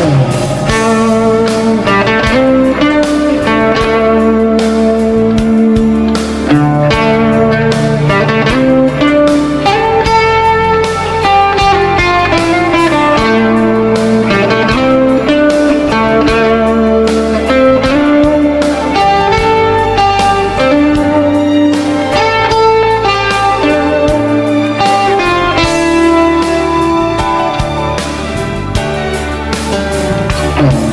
Oh. Yes.